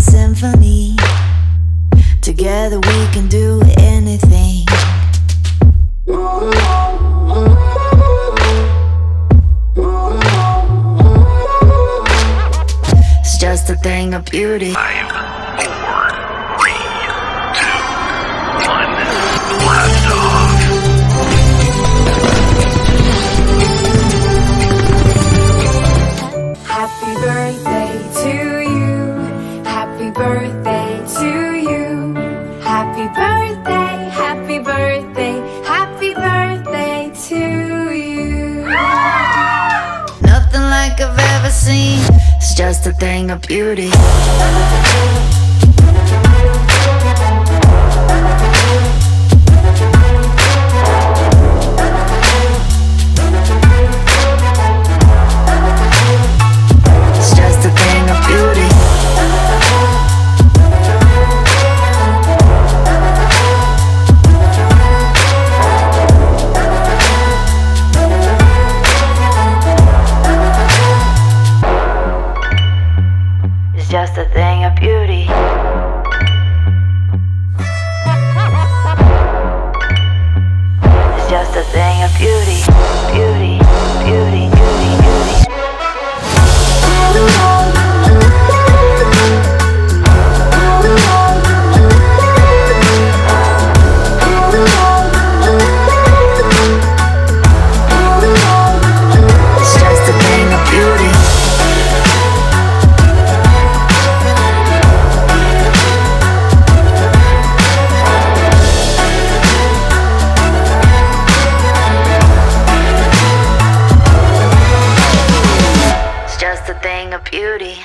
symphony. Together we can do anything. It's just a thing of beauty. Birthday to you. Happy birthday, happy birthday, happy birthday to you. Nothing like I've ever seen. It's just a thing of beauty. It's just a thing of beauty. It's just a thing of beauty, beauty, beauty. beauty.